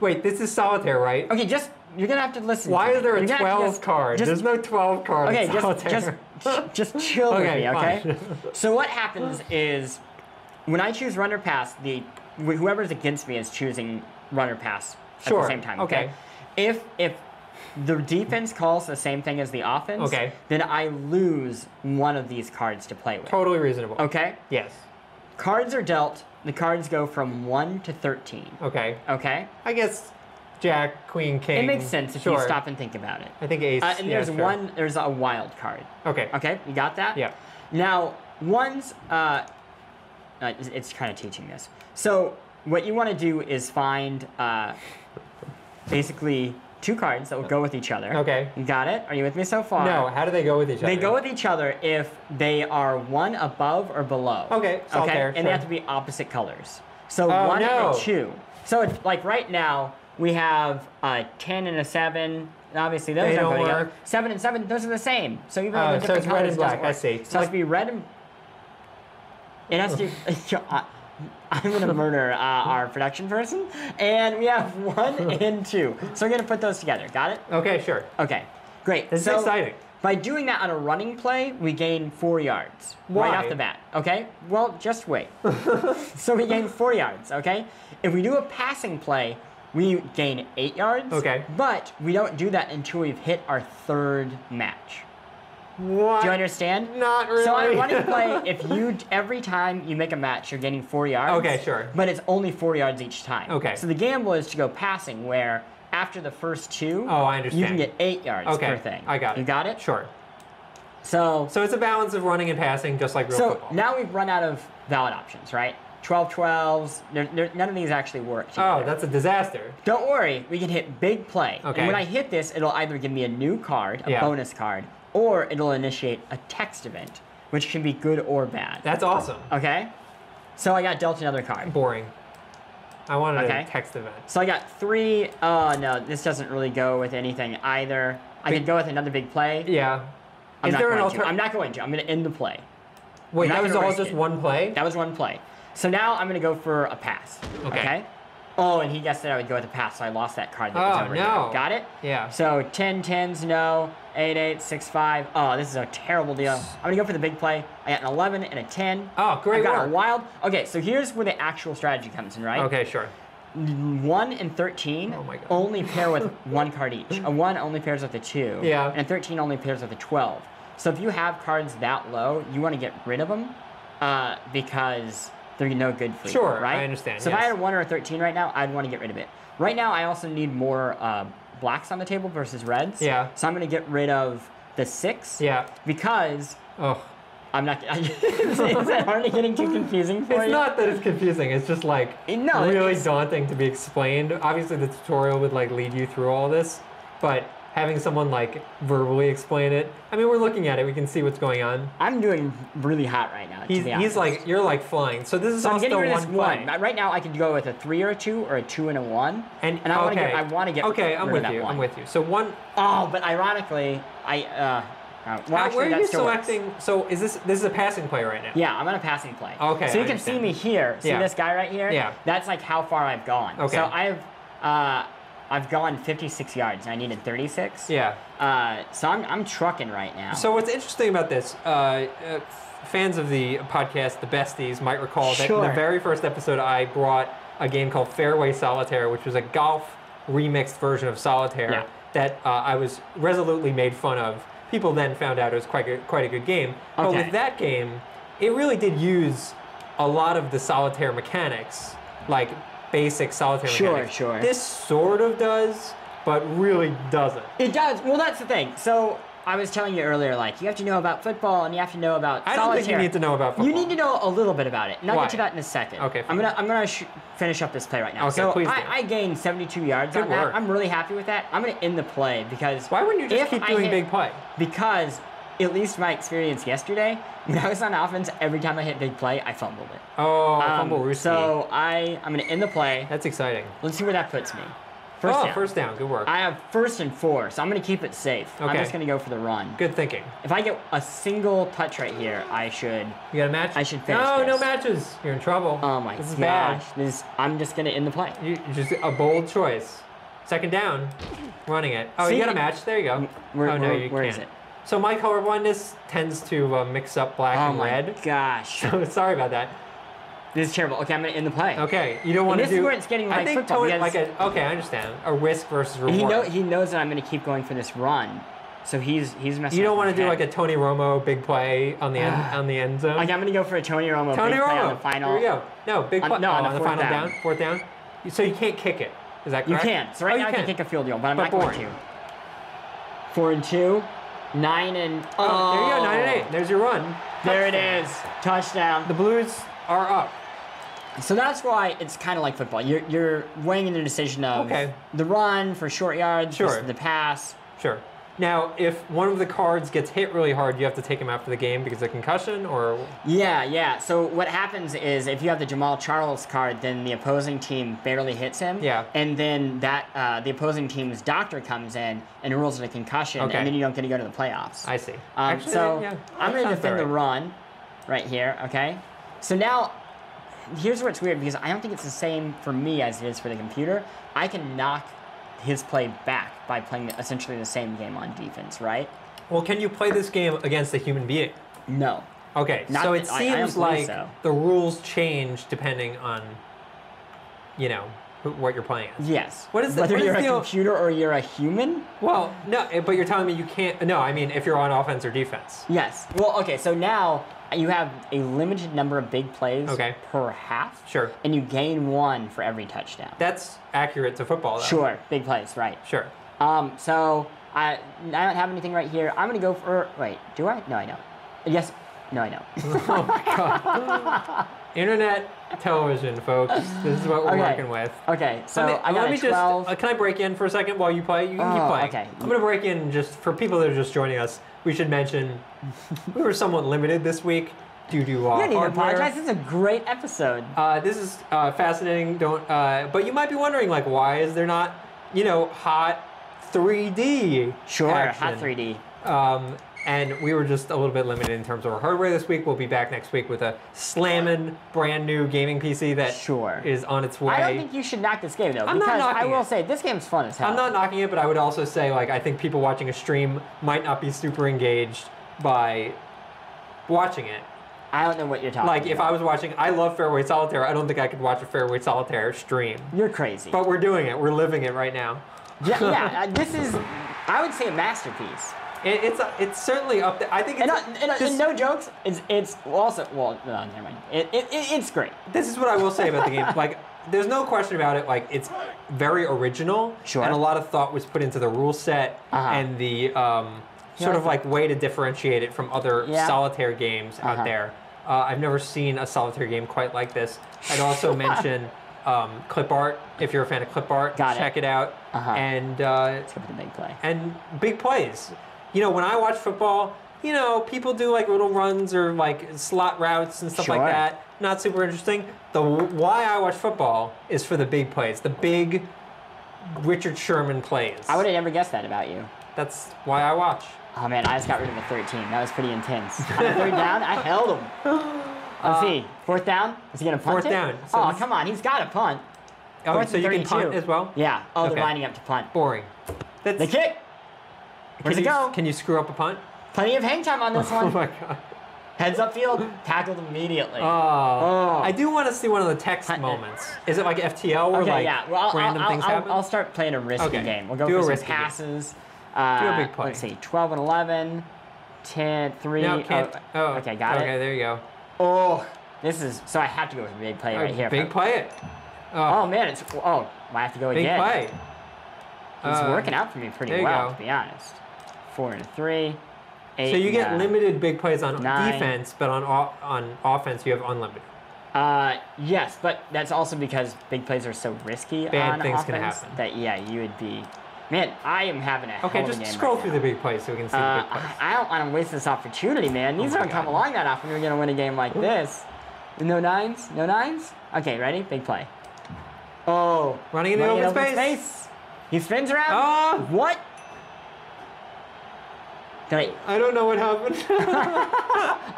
Wait, this is solitaire, right? Okay, just you're gonna have to listen. Why to is there a You're gonna have to 12 just- card? just- There's no 12 card Okay, in just solitaire. just just chill with me, okay? so what happens is when I choose runner pass, the whoever's against me is choosing runner pass at the same time. Okay. okay. If if the defense calls the same thing as the offense, Okay. then I lose one of these cards to play with. totally reasonable. Okay. Yes. Cards are dealt. The cards go from one to thirteen. Okay. Okay. I guess Jack, Queen, King. It makes sense if sure. you stop and think about it. I think Ace. Uh, and yeah, there's sure. one. There's a wild card. Okay. Okay, you got that? Yeah. Now, one's, uh, uh, it's- it's kind of teaching this. So, what you want to do is find uh, basically two cards that will go with each other. Okay. You got it? Are you with me so far? No, how do they go with each other? They go with each other if they are one above or below. Okay, solitaire, And they have to be opposite colors. So Oh, one no. and a two. So it's like right now we have a ten and a seven. Obviously, those They don't, don't work. Seven and seven, those are the same. So even Oh, though so they're it's different red and colors, black, I see. So it has to be red and. It has to. I'm gonna murder uh, our production person, and we have one and two. So we're gonna put those together. Got it? Okay, sure. Okay, great. This is so exciting. By doing that on a running play, we gain four yards Why? right off the bat. Okay? Well, just wait. so we gain four yards. Okay? If we do a passing play, we gain eight yards. Okay. But we don't do that until we've hit our third match. What? Do you understand? Not really. So I want to play, if you every time you make a match, you're gaining four yards. Okay, sure. But it's only four yards each time. Okay. So the gamble is to go passing, where after the first two, Oh, I understand. you can get eight yards Okay, per thing. I got it. You got it? Sure. So, So it's a balance of running and passing, just like real so football. now we've run out of valid options, right? 12 12s, there, there, none of these actually work. oh, that's a disaster. Don't worry, we can hit big play. Okay. And when I hit this, it'll either give me a new card, a Yeah. bonus card, or it'll initiate a text event, which can be good or bad. That's awesome. Okay? So I got dealt another card. Boring. I wanted Okay. a text event. So I got three. Oh no, this doesn't really go with anything either. I Big- could go with another big play. Yeah. I'm Is there an going to. alter- I'm not going to. I'm going to end the play. Wait, that was all just it. one play? That was one play. So now I'm going to go for a pass. Okay. Oh, and he guessed that I would go with a pass, so I lost that card that was Oh, over no. here. Got it? Yeah. So 10 10s, no. 8 8, 6 5. Oh, this is a terrible deal. I'm going to go for the big play. I got an 11 and a 10. Oh, great I got work. a wild. Okay, so here's where the actual strategy comes in, right? Okay, sure. 1 and 13 Oh only pair with one card each. A 1 only pairs with a 2. Yeah. And a 13 only pairs with a 12. So if you have cards that low, you want to get rid of them uh, because they're no good for Sure, you, right? I understand, So if I had a 1 or a 13 right now, I'd want to get rid of it. Right now, I also need more uh, blacks on the table versus reds. Yeah. So I'm going to get rid of the 6 Yeah. because Oh. I'm not. is that already getting too confusing for It's you? not that it's confusing. It's just like No, really daunting to be explained. Obviously, the tutorial would like lead you through all this, but having someone like verbally explain it. I mean, we're looking at it. We can see what's going on. I'm doing really hot right now. He's he's like you're like flying. So this is So I'm getting rid of one play. one. Right now, I could go with a three or a two, or a two and a one. And, And I want to okay. get. I want to get. Okay, I'm with you. One. I'm with you. So one. Oh, but ironically, I. Uh, uh, well, actually, where are you still works. selecting? So is this this is a passing play right now? Yeah, I'm on a passing play. Okay, So you can see me here. See Yeah. this guy right here? Yeah. That's like how far I've gone. Okay. So I've. Uh, I've gone 56 yards. and I needed 36. Yeah. Uh, so I'm, I'm trucking right now. So what's interesting about this, uh, uh, fans of the podcast, the Besties, might recall that in the very first episode I brought a game called Fairway Solitaire, which was a golf remixed version of Solitaire Yeah. that uh, I was resolutely made fun of. People then found out it was quite a, quite a good game. Okay. But with that game, it really did use a lot of the solitaire mechanics, like basic solitaire Sure, mechanics. sure. This sort of does, but really doesn't. It does. Well, that's the thing. So I was telling you earlier, like you have to know about football and you have to know about. I don't think you need to know about football. You need to know a little bit about it. And I'll Why? get to that in a second. Okay, I'm fine. gonna I'm gonna sh- finish up this play right now. Okay, so please do. I, I gained 72 yards Good on work. that. I'm really happy with that. I'm gonna end the play because. Why wouldn't you just keep I doing hit- big play? Because. At least my experience yesterday, when I was on offense, every time I hit big play, I fumbled it. Oh, Um, fumble Rooski. So I, I'm gonna end the play. That's exciting. Let's see where that puts me. First oh, down. first down. Good work. I have first and four, so I'm going to keep it safe. Okay. I'm just going to go for the run. Good thinking. If I get a single touch right here, I should. You got a match? I should finish No, no matches. You're in trouble. Oh my this is gosh! This I'm just going to end the play. You just a bold choice. Second down, running it. Oh, See, you got a match. There you go. Where- oh no, where- you where can't. is it? So my colorblindness tends to uh, mix up black Oh and my red. gosh! So sorry about that. This is terrible. Okay, I'm going to end the play. Okay, you don't want to this do. is where it's getting I like think football, Tony, because- like a okay, I understand. A risk versus reward. He know he knows that I'm going to keep going for this run, so he's he's messing. you don't want to do head. like a Tony Romo big play on the end on the end zone. Like I'm going to go for a Tony Romo Tony big play Romo. on the final. Here we go. No, big play. no, oh, on the the final down. down. Fourth down. So you can't kick it. Is that correct? You can. So right oh, now you I can kick a field goal, but I'm But not going boring. to. Four and two, nine and. Oh, there you go. Nine and eight. Oh. There's your run. There it is. Touchdown. The Blues are up. So that's why it's kind of like football. You're you're weighing in the decision of Okay. the run for short yards Sure. versus the pass. Sure. Now, if one of the cards gets hit really hard, you have to take him after the game because of concussion, or Yeah, yeah. So what happens is if you have the Jamaal Charles card, then the opposing team barely hits him. Yeah. And then that uh, the opposing team's doctor comes in and rules it a concussion, Okay. and then you don't get to go to the playoffs. I see. Um, Actually, so yeah, I'm going to defend the run right here, okay? So now, here's where it's weird because I don't think it's the same for me as it is for the computer. I can knock his play back by playing essentially the same game on defense, right? Well, can you play this game against a human being? No. Okay, Not so it I- I seems like so. the rules change depending on, you know, who, what you're playing as. Yes. What is the- Whether what is you're a the- computer or you're a human? Well, no, eh, but you're telling me you can't. No, I mean if you're on offense or defense. Yes. Well, okay, so now you have a limited number of big plays Okay. per half. Sure. And you gain one for every touchdown. That's accurate to football, though. Sure, big plays, right. Sure. Um, so I I don't have anything right here. I'm gonna go for wait, do I? No, I don't. Yes, no, I don't. Internet television, folks. This is what we're Okay. working with. Okay, so Let me, I got let me 12. just. Uh, can I break in for a second while you play? You can keep Oh, playing. okay. I'm gonna break in just for people that are just joining us. We should mention we were somewhat limited this week due to uh, you didn't even hardware. apologize. This is a great episode. Uh, this is uh, fascinating. Don't. Uh, but you might be wondering, like, why is there not, you know, hot 3D? Sure, action? hot 3D. Um, and we were just a little bit limited in terms of our hardware this week. We'll be back next week with a slamming brand new gaming PC that is Sure. is on its way. I don't think you should knock this game though, I'm not because I will it. say this game's fun as hell. I'm not knocking it, but I would also say like I think people watching a stream might not be super engaged by watching it. I don't know what you're talking Like if. I was watching, I love Fairway Solitaire. I don't think I could watch a Fairway Solitaire stream. You're crazy. But we're doing it. We're living it right now. yeah, yeah. uh, this is, I would say, a masterpiece. It, it's a, it's certainly up there. I think it's And, uh, and, uh, this, and no jokes. It's it's also well, no, never mind. It, it, it, it's great. this is what I will say about the game. Like, there's no question about it. Like, it's very original, Sure. and a lot of thought was put into the rule set Uh-huh. and the um, sort Yeah. of like way to differentiate it from other Yeah. solitaire games out Uh-huh. there. Uh, I've never seen a solitaire game quite like this. I'd also mention um, clip art. If you're a fan of clip art, Got check it, out. Uh-huh. And uh, Let's go for the big play. and big plays. You know, when I watch football, you know, people do like little runs or like slot routes and stuff Sure. like that. Not super interesting. The why I watch football is for the big plays, the big Richard Sherman plays. I would have never guessed that about you. That's why I watch. Oh man, I just got rid of a 13. That was pretty intense. On third down, I held him. Let's see. Fourth down? Is he gonna punt Uh, fourth it? down. So oh come on, he's got a punt. Oh, Fourth so and you can punt as well? Yeah. Oh, Okay. they're lining up to punt. Boring. That's The kick. Where Here's do a you- go. Can you screw up a punt? Plenty of hang time on this Oh one. my god. Heads up field, tackled immediately. Oh. Oh. I do want to see one of the text Punt moments. Is it like FTL where okay, like yeah. Well, I'll, random I'll, things I'll, happen? I'll start playing a risky Okay. game. We'll go Do a for some risky game. passes. Uh, Do a big play. Let's see. 12 and 11. 10, 3. no, can't. oh, Oh, okay, got okay, it. Okay, there you go. Oh, this is so I have to go with a big play right Oh, here. Big folks. play it. Oh man, it's oh, I have to go Big again. Big play. It's Uh, working out for me pretty well, go. to be honest. Four and three. Eight So you get uh, limited big plays on nine. defense, but on on offense you have unlimited. Uh, yes, but that's also because big plays are so risky Bad on things can offense happen. that yeah, you would be. Man, I am having a Okay, hell of a just scroll right through now. the big plays so we can see Uh, the big plays. I don't want to waste this opportunity, man. These oh don't come along that often. You're gonna win a game like this. No nines? No nines? Okay, ready? Big play. Oh, Running in the running open in space. He spins around. Oh, What? I don't know what happened.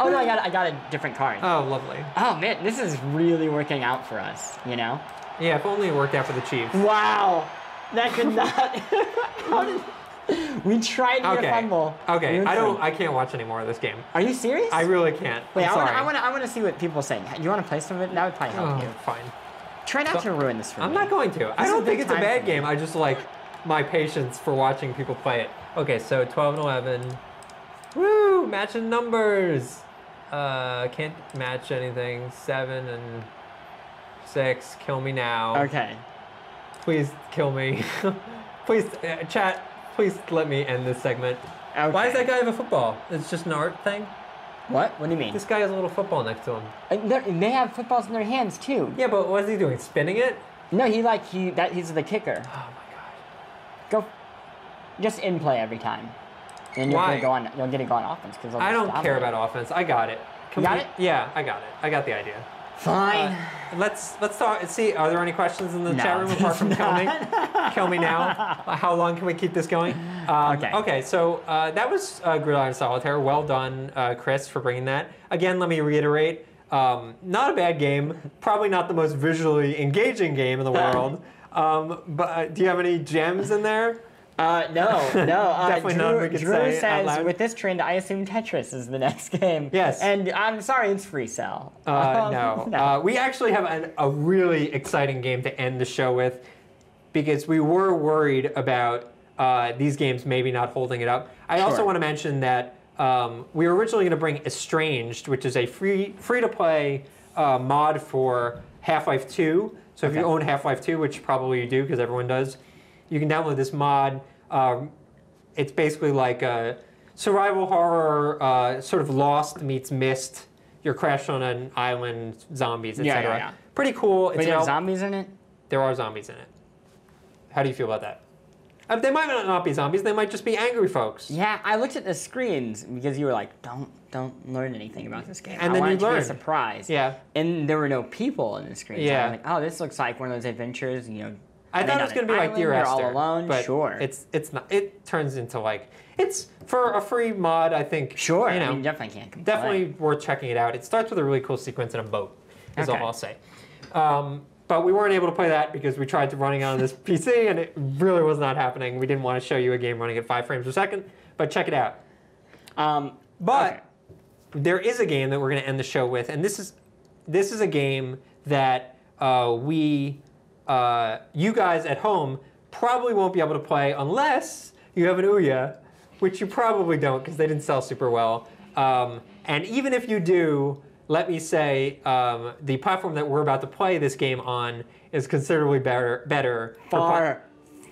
Oh no, I got I got a different card. oh, lovely. Oh man, this is really working out for us. You know? Yeah, if only it worked out for the Chiefs. Wow, that could not. How did? We tried to Okay. fumble. Okay, We I don't. I can't watch any more of this game. Are you serious? I really can't. Wait, I'm I want. I to I want to see what people are saying. You want to play some of it? That would probably help Oh, you. fine. Try not So- to ruin this for I'm me. not going to. I This is don't think it's a bad game. I just like my patience for watching people play it. Okay, so 12 and 11. Woo! Matching numbers. Uh, can't match anything. Seven and six. Kill me now. Okay. Please kill me. please, uh, chat. Please let me end this segment. Okay. Why does that guy have a football? It's just an art thing. What? What do you mean? This guy has a little football next to him. And they're- they have footballs in their hands too. Yeah, but what is he doing? Spinning it? No, he like he that he's the kicker. Oh my god. Go, just in play every time, and you'll Why? get it going. You'll get it going offense because I don't care about offense. I got it. Can You got we- it? Yeah, I got it. I got the idea. Fine. Uh, let's let's talk. See, are there any questions in the No, chat room apart from kill me? kill me now. How long can we keep this going? Um, Okay. Okay. So uh, that was uh, Gridiron Solitaire. Well done, uh, Chris, for bringing that. Again, let me reiterate. Um, not a bad game. Probably not the most visually engaging game in the world. Um, but uh, do you have any gems in there? Uh, no, no. Uh, Definitely Drew, we could Drew say says with this trend, I assume Tetris is the next game. Yes. And I'm sorry, it's free cell. Uh, Um, no. Uh, we actually have an, a really exciting game to end the show with because we were worried about uh, these games maybe not holding it up. I also want to mention that um, we were originally going to bring Estranged, which is a free free to play uh, mod for Half Life 2. So if you own Half Life 2, which probably you do because everyone does, you can download this mod. Um, it's basically like a survival horror, uh, sort of Lost meets Mist. You're crashed on an island, zombies, etc. yeah, yeah. Pretty cool. It's Wait, zombies in it? there are zombies in it. How do you feel about that? Uh, they might not be zombies. They might just be angry folks. Yeah, I looked at the screens because you were like, don't don't learn anything about this game. And I then you it to be a surprise. Yeah. And there were no people in the screens. So Yeah. I'm like, oh, this looks like one of those adventures, you know. I thought it was going to be like? Dear Esther, all alone. but sure. it's it's not. It turns into like it's for a free mod. I think sure. You know, I mean, definitely can't complain. definitely worth checking it out. It starts with a really cool sequence in a boat. Is Okay. all I'll say. Um, but we weren't able to play that because we tried to running on this PC and it really was not happening. We didn't want to show you a game running at five frames per second. But check it out. Um, But okay. there is a game that we're going to end the show with, and this is this is a game that uh, we, uh, you guys at home, probably won't be able to play unless you have an Ouya, which you probably don't because they didn't sell super well. Um, and even if you do, let me say um, the platform that we're about to play this game on is considerably better. Better far,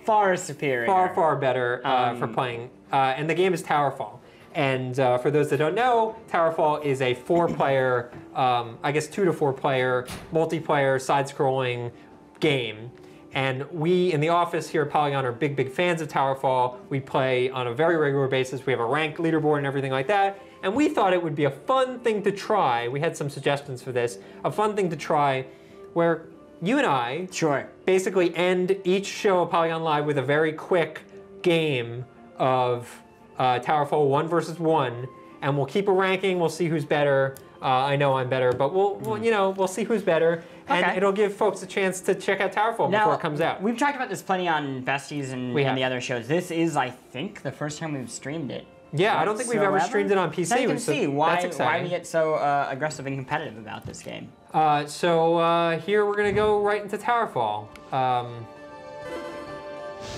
far superior. far far better uh, for Um, playing uh, and the game is towerfall and uh, for those that don't know towerfall is a four player um, i guess two to four player multiplayer side scrolling game. And we in the office here at polygon are big big fans of towerfall. We play on a very regular basis. We have a ranked leaderboard and everything like that. And we thought it would be a fun thing to try. We had some suggestions for this. A fun thing to try where you and i Sure. basically end each show of Polygon Live with a very quick game of uh, Towerfall one versus one, and we'll keep a ranking. We'll see who's better. Uh, I know I'm better, but we'll, we'll you know we'll see who's better, and Okay. it'll give folks a chance to check out Towerfall Now, before it comes out. We've talked about this plenty on Besties and, We and have. the other shows. This is, I think, the first time we've streamed it. Yeah, I don't think we've ever streamed it on PC, So you can so see why, why we get so uh, aggressive and competitive about this game. Uh, so uh, here we're gonna go right into Towerfall. Um,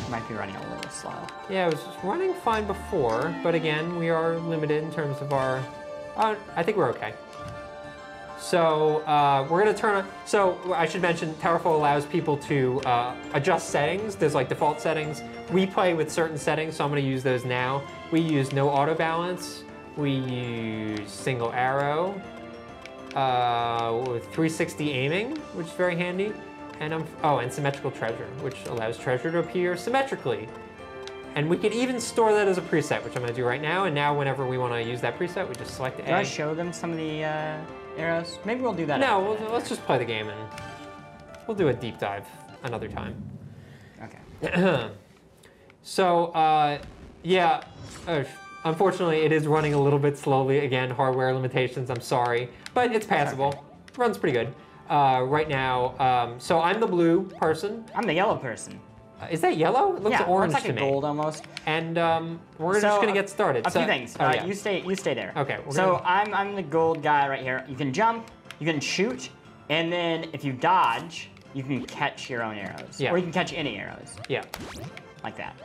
Might be running a little slow. Yeah, it was running fine before, but again, we are limited in terms of our. Uh, I think we're okay. So uh, we're gonna turn on. So I should mention, Towerfall allows people to uh, adjust settings. There's like default settings. We play with certain settings, so I'm gonna use those now. We use no auto balance. We use single arrow. Uh, with 360 aiming, which is very handy. And um, oh, and symmetrical treasure, which allows treasure to appear symmetrically. And we could even store that as a preset, which I'm gonna do right now. And now whenever we wanna use that preset, we just select the. Do I A. show them some of the uh, arrows? Maybe we'll do that. No, we'll, let's just play the game and we'll do a deep dive another time. Okay. So, uh, yeah, uh, unfortunately, it is running a little bit slowly. Again, hardware limitations. I'm sorry, but it's passable. Runs pretty good. Uh, right now, um, so I'm the blue person. I'm the yellow person. Is that yellow? It looks yeah, orange it's like to me. gold almost. And um, we're So, just gonna get started. A So- few things. Oh, uh, yeah. You stay. You stay there. Okay, So gonna- I'm I'm the gold guy right here. You can jump. You can shoot, and then if you dodge, you can catch your own arrows. Yeah. Or you can catch any arrows, yeah. like that.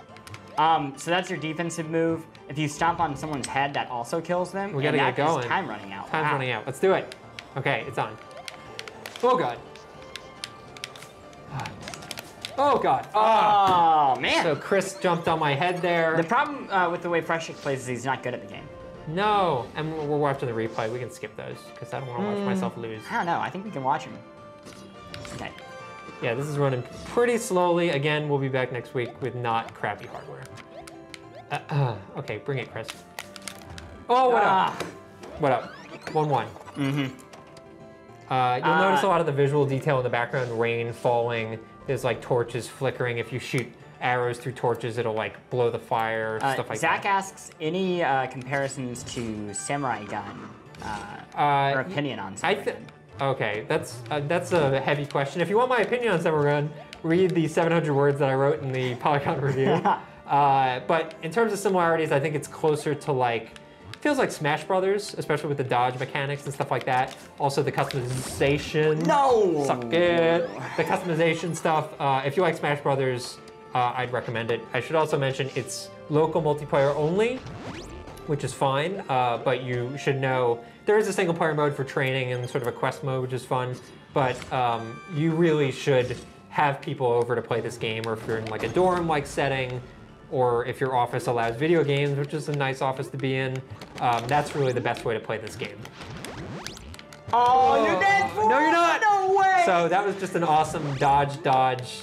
Um, so that's your defensive move. If you stomp on someone's head, that also kills them. We gotta get going. time running out. Time's Wow. running out. Let's do it. Okay, it's on. Oh god. Oh god. Ah. Oh man. So Chris jumped on my head there. the problem uh, with the way Frush plays is he's not good at the game. No, and we're watching the replay. We can skip those because I don't want to watch Mm. myself lose. I don't know. I think we can watch him. Okay. Yeah, this is running pretty slowly. Again, we'll be back next week with not crappy hardware. Uh, uh, okay, bring it, Chris. Oh, what Ah. up? What up? One one. Mm-hmm. Uh, you'll Uh, notice a lot of the visual detail in the background, rain falling. There's like torches flickering. If you shoot arrows through torches, it'll like blow the fire, Uh, stuff like Zach that. asks any uh, comparisons to Samurai Gun uh, Uh, or opinion on I Samurai. Gun. Okay, that's uh, that's a heavy question. If you want my opinion on Samurai Gun, read the 700 words that I wrote in the Polygon review. uh, but in terms of similarities, I think it's closer to like feels like Smash Brothers, especially with the dodge mechanics and stuff like that. Also the customization. No! Suck it. The customization stuff. Uh, if you like Smash Brothers, uh, I'd recommend it. I should also mention it's local multiplayer only, which is fine. Uh, but you should know there is a single player mode for training and sort of a quest mode, which is fun. But um, you really should have people over to play this game, or if you're in like a dorm-like setting, or if your office allows video games, which is a nice office to be in. Um, that's really the best way to play this game. Oh, you're dead for No, you're not. No way. So that was just an awesome dodge, dodge,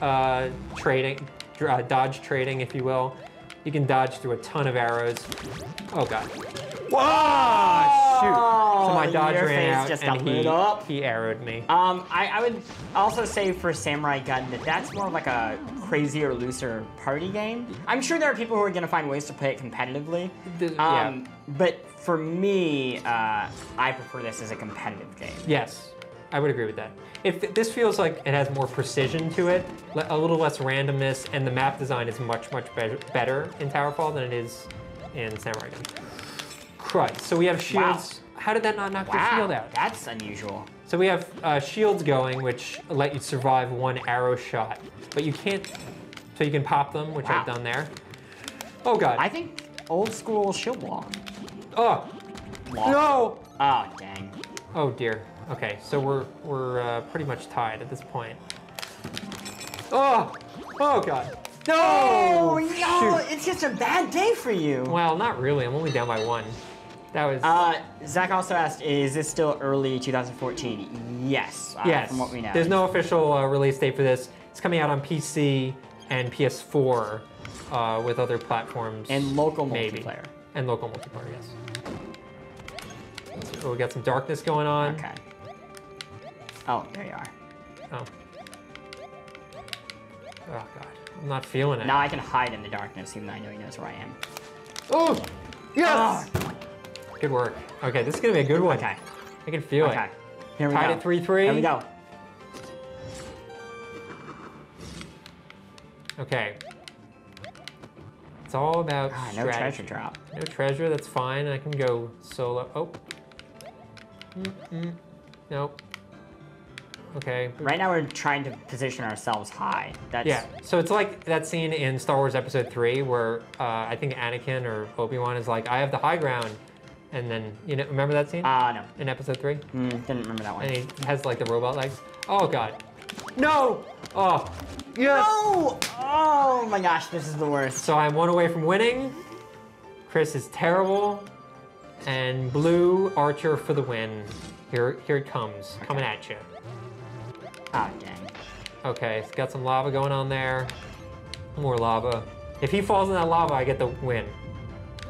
uh, trading, uh, dodge trading, if you will. You can dodge through a ton of arrows. Oh god. Whoa! Shoot. So my Oh, dodge your ran out just and he, up. he arrowed me. Um, I, I would also say for Samurai Gun that that's more like a crazier, looser party game. I'm sure there are people who are going to find ways to play it competitively. Th- yeah. Um, But for me, uh, I prefer this as a competitive game. Yes, I would agree with that. If this feels like it has more precision to it, a little less randomness, and the map design is much, much better, better in Towerfall than it is in Samurai Gun. Christ. So we have shields. How did that not knock the shield out? that's unusual. So we have uh, shields going, which let you survive one arrow shot, but you can't. So you can pop them, which I've done there. Oh god. I think old school shield wall. oh no. Oh, dang. Oh dear. Okay, so we're we're uh, pretty much tied at this point. Oh, oh god. No. Oh, no, Shoot. it's just a bad day for you. Well, not really. I'm only down by one. That was. Uh, Zach also asked, is this still early 2014? Yes, uh, yes. from what we know. There's no official uh, release date for this. It's coming out on PC and PS4 uh, with other platforms. And local maybe. multiplayer. And local multiplayer, yes. So we got some darkness going on. Okay. Oh, there you are. Oh. Oh god, I'm not feeling it. Now I can hide in the darkness, even though I know he knows where I am. Oh, yes. Oh, Good work. Okay, this is gonna be a good one. okay. I can feel Okay. it. Here we Tied go. at 3-3. Here we go. Okay. It's all about Ah, no strategy. treasure drop. No treasure, that's fine. I can go solo. Oh. Mm-mm. Nope. Okay. Right now we're trying to position ourselves high. That's Yeah. So it's like that scene in Star Wars Episode 3 where uh, I think Anakin or Obi-Wan is like, I have the high ground. And then, you know, remember that scene Uh, no. in Episode 3? Mm, didn't remember that one. And he has like the robot legs. Oh, God. No! Oh, yes! No! Oh my gosh, this is the worst. So I'm one away from winning. Chris is terrible. And blue Archer for the win. Here, here it comes, coming at you. Oh, dang. Okay, it's got some lava going on there. More lava. If he falls in that lava, I get the win.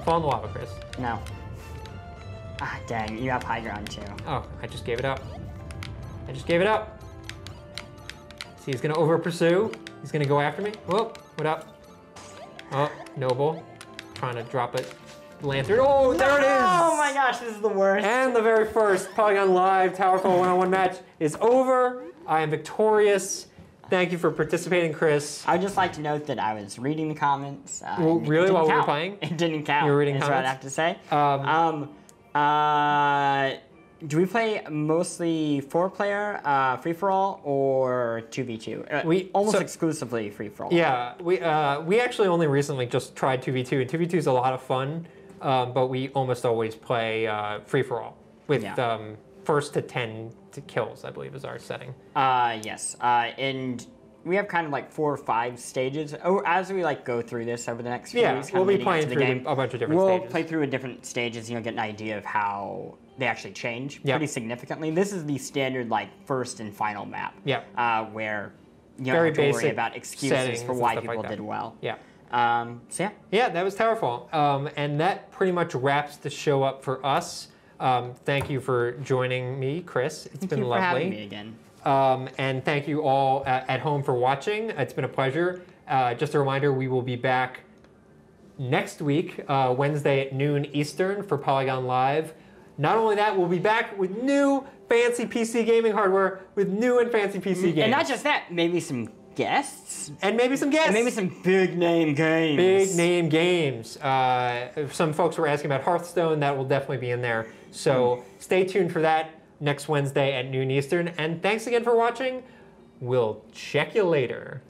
Fall in the lava, Chris. No. Ah, dang, you have high ground too. Oh, I just gave it up. I just gave it up. See, he's gonna over pursue. He's gonna go after me. Whoop, what up? Oh, Noble, trying to drop it. Lantern. Oh, there it is. Oh my gosh, this is the worst. And the very first Polygon Live Towerfall one-on-one match is over. I am victorious. Thank you for participating, Chris. I would just like to note that I was reading the comments. Uh, Well, really, while we were playing? It didn't count. You were reading is what I have to say. Um, Um, uh, do we play mostly four player, uh, free for all, or 2v2? Uh, We- almost so- exclusively free for all. Yeah, we uh, we actually only recently just tried 2v2, and 2v2 is a lot of fun, um, but we almost always play uh, free for all with Yeah. First to 10 to kills, I believe, is our setting. Uh, yes. Uh, and we have kind of like four or five stages. Oh, as we like go through this over the next few Yeah, weeks, we'll be playing to the through game, a bunch of different we'll stages. play through a different stages. You know, get an idea of how they actually change Yep. pretty significantly. This is the standard like first and final map. Yep. Uh, where you don't Very have to worry about excuses for why stuff like people did well. Yeah. Um, so yeah. Yeah, that was Towerfall. Um, and that pretty much wraps the show up for us. Um, thank you for joining me, Chris. It's Thank been you for lovely. having me again. Um, and thank you all at, at home for watching. It's been a pleasure. Uh, just a reminder, we will be back next week, uh, Wednesday at noon Eastern for Polygon Live. Not only that, we'll be back with new fancy PC gaming hardware with new and fancy PC games. And not just that, maybe some guests. and maybe some guests. And maybe some big name games. big name games. Uh, some folks were asking about Hearthstone. That will definitely be in there. So stay tuned for that next Wednesday at noon Eastern. And thanks again for watching. We'll check you later.